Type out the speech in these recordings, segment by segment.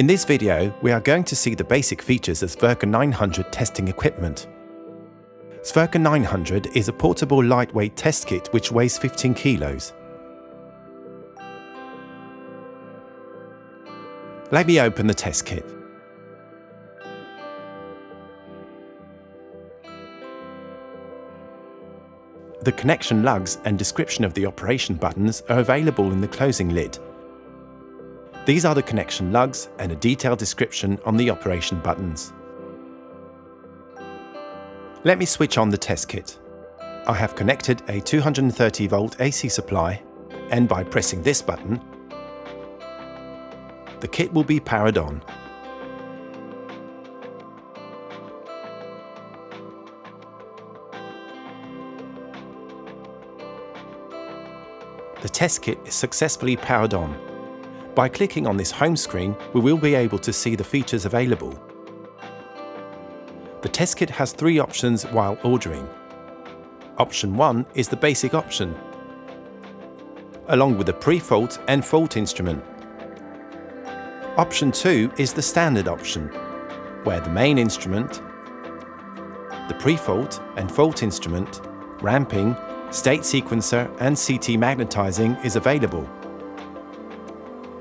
In this video, we are going to see the basic features of Sverker 900 testing equipment. Sverker 900 is a portable lightweight test kit which weighs 15 kilos. Let me open the test kit. The connection lugs and description of the operation buttons are available in the closing lid. These are the connection lugs and a detailed description on the operation buttons. Let me switch on the test kit. I have connected a 230 volt AC supply and by pressing this button, the kit will be powered on. The test kit is successfully powered on. By clicking on this home screen, we will be able to see the features available. The test kit has three options while ordering. Option 1 is the basic option, along with the pre-fault and fault instrument. Option 2 is the standard option, where the main instrument, the pre-fault and fault instrument, ramping, state sequencer and CT magnetizing is available.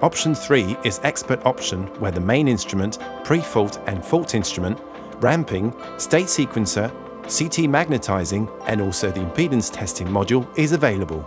Option 3 is expert option where the main instrument, pre-fault and fault instrument, ramping, state sequencer, CT magnetizing and also the impedance testing module is available.